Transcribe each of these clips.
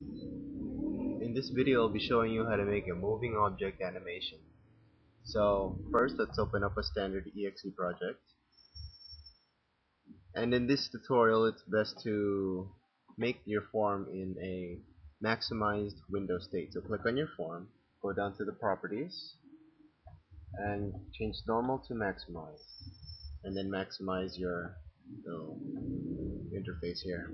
In this video I'll be showing you how to make a moving object animation. So first let's open up a standard exe project. And in this tutorial it's best to make your form in a maximized window state. So click on your form, go down to the properties, and change normal to maximize. And then maximize your little interface here.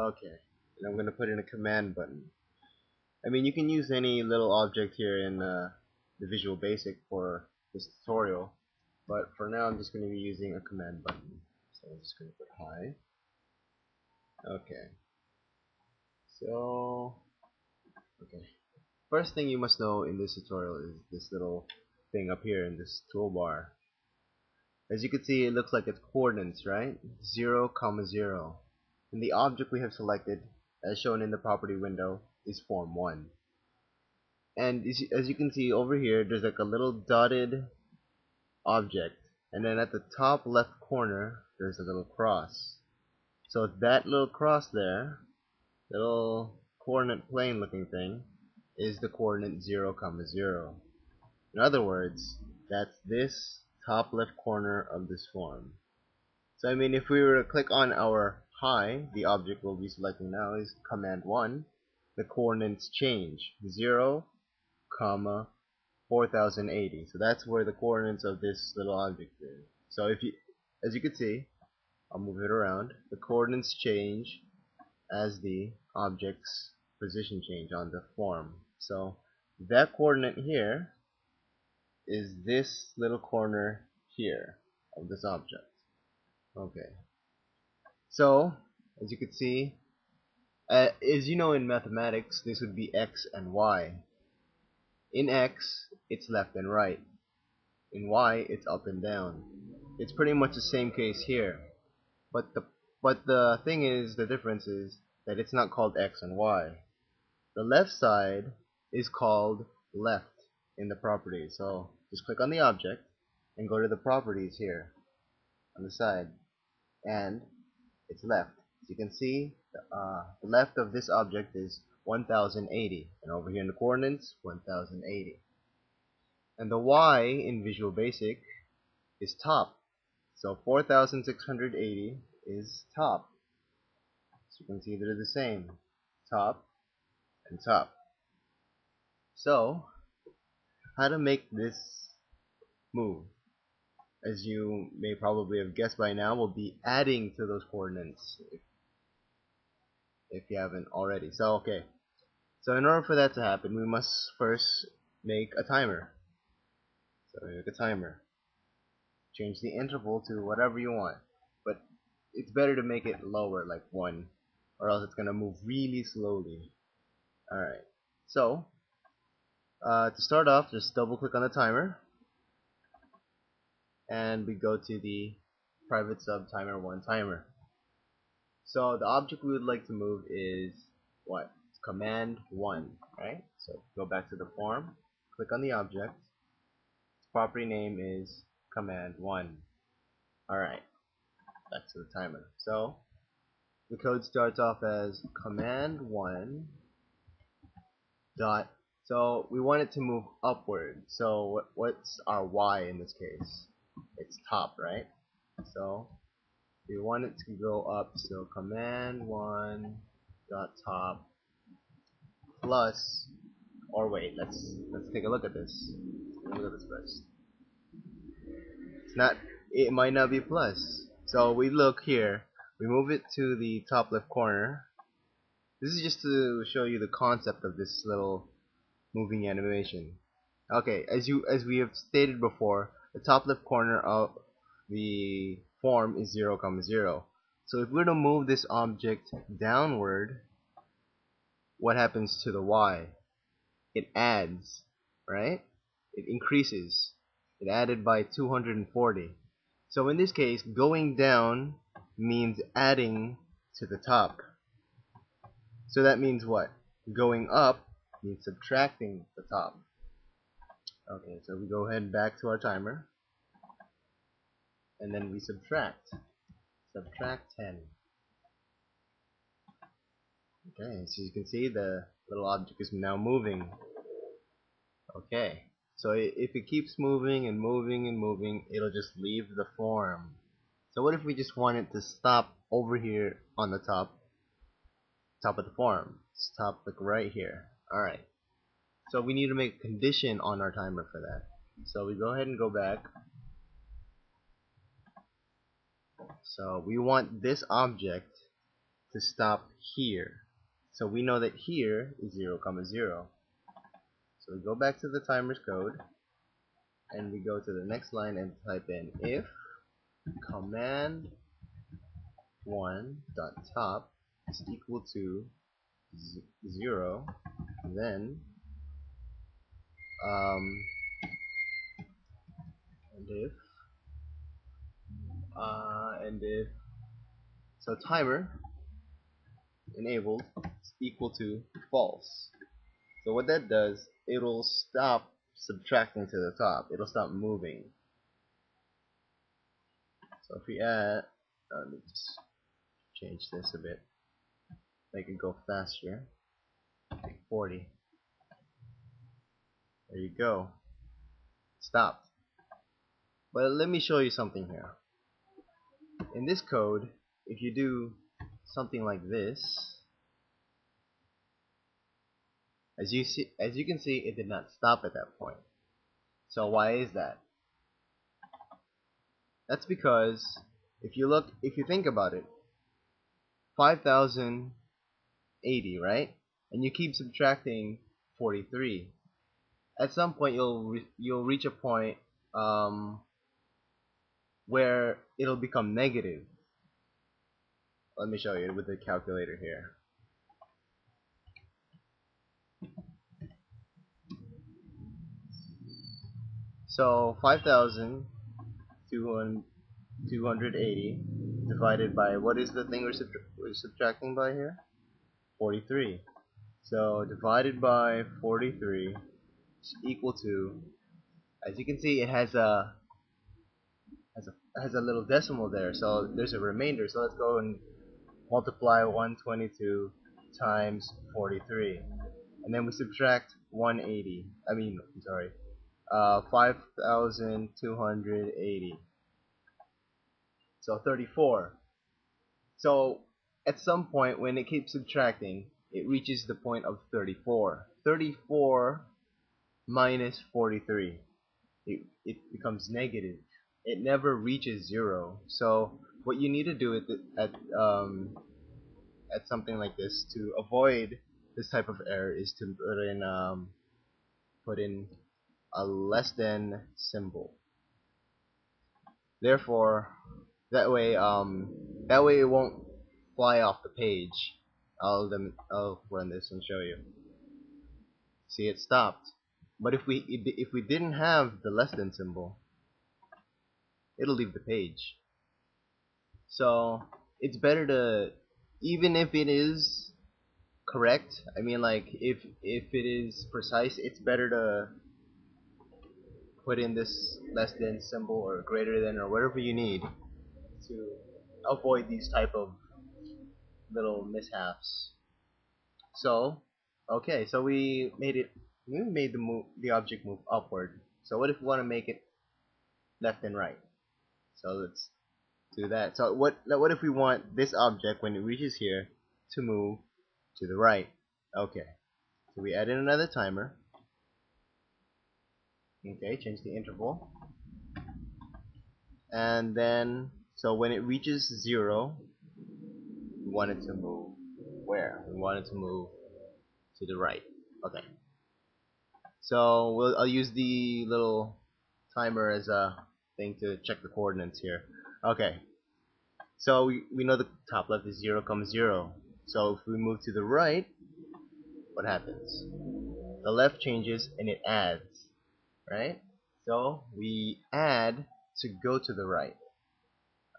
Okay, and I'm going to put in a command button. I mean, you can use any little object here in uh, the Visual Basic for this tutorial, but for now I'm just going to be using a command button. So I'm just going to put hi. Okay. So, okay. First thing you must know in this tutorial is this little thing up here in this toolbar. As you can see, it looks like it's coordinates, right? 0, comma 0. And the object we have selected, as shown in the property window, is form 1. And as you can see over here, there's like a little dotted object. And then at the top left corner, there's a little cross. So that little cross there, little coordinate plane looking thing, is the coordinate 0, comma 0. In other words, that's this top left corner of this form. So I mean if we were to click on our hi, the object we'll be selecting now is command 1, the coordinates change 0, comma 4080. So that's where the coordinates of this little object is. So if you as you can see, I'll move it around. The coordinates change as the object's position change on the form. So that coordinate here is this little corner here of this object. Okay. So, as you can see, uh, as you know in mathematics, this would be x and y. In x, it's left and right. In y, it's up and down. It's pretty much the same case here. But the but the thing is, the difference is that it's not called x and y. The left side is called left in the properties. So just click on the object and go to the properties here on the side and it's left. As you can see, uh, the left of this object is 1080 and over here in the coordinates 1080 and the y in Visual Basic is top. So 4680 is top. So you can see they're the same. Top and top. So how to make this move as you may probably have guessed by now will be adding to those coordinates if, if you haven't already. So okay. So in order for that to happen we must first make a timer. So make a timer. Change the interval to whatever you want. But it's better to make it lower like 1 or else it's gonna move really slowly. Alright so uh, to start off, just double click on the timer and we go to the private sub timer 1 timer. So the object we would like to move is what? Command 1, right? So go back to the form, click on the object. Its property name is command 1. Alright, back to the timer. So the code starts off as command 1 dot so we want it to move upward. So what's our y in this case? It's top, right? So we want it to go up. So command one dot top plus or wait, let's let's take a look at this. Look at this first. It's not it might not be plus. So we look here, we move it to the top left corner. This is just to show you the concept of this little moving animation. Okay, as you as we have stated before, the top left corner of the form is 0, comma 0. So if we're to move this object downward, what happens to the y? It adds, right? It increases. It added by 240. So in this case, going down means adding to the top. So that means what? Going up means subtracting the top. Okay, so we go ahead back to our timer. And then we subtract. Subtract 10. Okay, so you can see the little object is now moving. Okay, so if it keeps moving and moving and moving, it'll just leave the form. So what if we just want it to stop over here on the top, top of the form? Stop like right here. Alright. So we need to make a condition on our timer for that. So we go ahead and go back. So we want this object to stop here. So we know that here is 0 comma 0. So we go back to the timer's code and we go to the next line and type in if command 1 dot top is equal to 0 then um, and if uh, and if so timer enabled is equal to false. So what that does it'll stop subtracting to the top. It'll stop moving. So if we add uh, let me just change this a bit. Make it go faster. 40 there you go. Stopped but let me show you something here. In this code if you do something like this as you see as you can see it did not stop at that point. So why is that? That's because if you look if you think about it 5080 right? And you keep subtracting 43 at some point you'll re you'll reach a point um, where it'll become negative let me show you with the calculator here So 5,280 divided by what is the thing we're, we're subtracting by here? 43. So divided by 43 is equal to, as you can see, it has a has a has a little decimal there. So there's a remainder. So let's go and multiply 122 times 43, and then we subtract 180. I mean, sorry, uh, 5,280. So 34. So at some point when it keeps subtracting, it reaches the point of 34. 34 minus 43. It, it becomes negative. It never reaches zero. So what you need to do at, at, um, at something like this to avoid this type of error is to put in um, put in a less than symbol. Therefore, that way, um, that way it won't fly off the page. I'll I'll run this and show you. See, it stopped. But if we if we didn't have the less than symbol, it'll leave the page. So it's better to, even if it is correct. I mean, like if if it is precise, it's better to put in this less than symbol or greater than or whatever you need to avoid these type of little mishaps. So, okay, so we made it. We made the move, the object move upward. So what if we want to make it left and right? So let's do that. So what what if we want this object when it reaches here to move to the right? Okay. So we add in another timer. Okay, change the interval. And then, so when it reaches zero, we want it to move where? We want it to move to the right. Okay. So we'll, I'll use the little timer as a thing to check the coordinates here. Okay. So we, we know the top left is 0, comma 0. So if we move to the right, what happens? The left changes and it adds right? So we add to go to the right.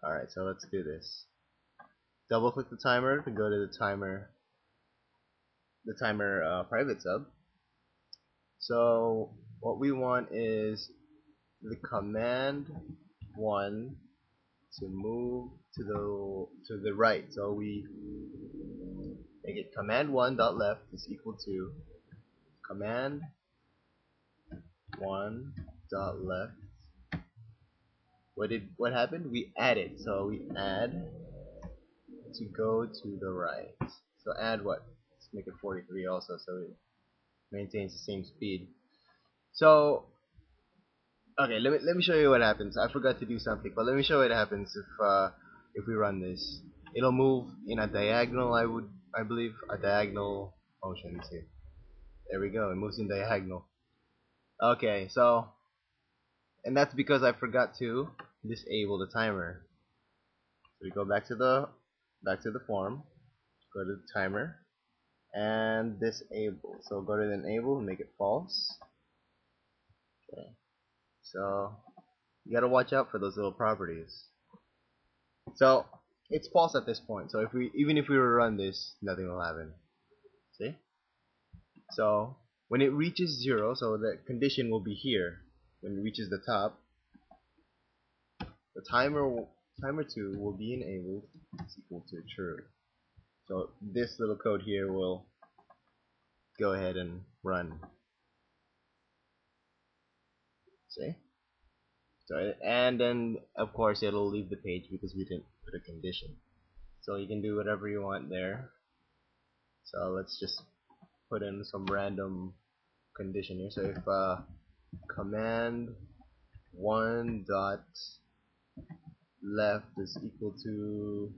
Alright, so let's do this. Double click the timer to go to the timer the timer uh, private sub. So what we want is the command one to move to the to the right. So we make it command one dot left is equal to command one dot left. What did what happened? We added. So we add to go to the right. So add what? Let's make it 43 also so maintains the same speed. So okay, let me let me show you what happens. I forgot to do something, but let me show you what happens if uh, if we run this. It'll move in a diagonal. I would I believe a diagonal motion. Let's see. There we go. It moves in diagonal. Okay, so and that's because I forgot to disable the timer. So we go back to the back to the form, go to the timer, and disable. So go to enable make it false. Okay. So you gotta watch out for those little properties. So it's false at this point. So if we even if we run this, nothing will happen. See? So when it reaches zero, so the condition will be here. When it reaches the top, the timer timer two will be enabled. It's equal to true. So this little code here will go ahead and run. See? So and then of course it'll leave the page because we didn't put a condition. So you can do whatever you want there. So let's just put in some random condition here. So if uh, command one dot left is equal to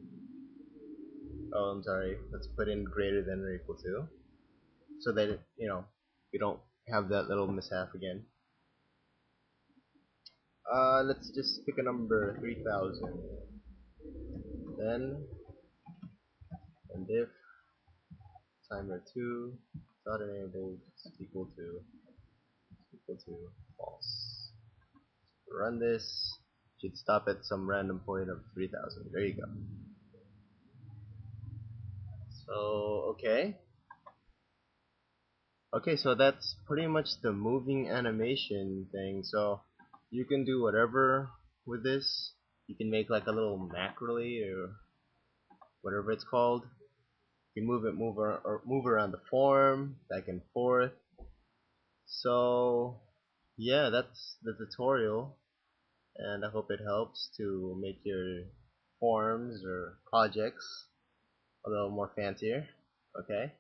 oh I'm sorry. Let's put in greater than or equal to. So that you know we don't have that little mishap again. Uh, let's just pick a number 3000 then and if timer 2 dot enabled is equal to equal to false. Run this. Should stop at some random point of 3000 there you go so okay. Okay so that's pretty much the moving animation thing. So you can do whatever with this. You can make like a little macrame or whatever it's called. You can move it move or, or move around the form back and forth. So yeah that's the tutorial. And I hope it helps to make your forms or projects a little more fancier. Okay.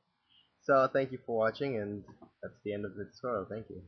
So thank you for watching and that's the end of the tutorial. Thank you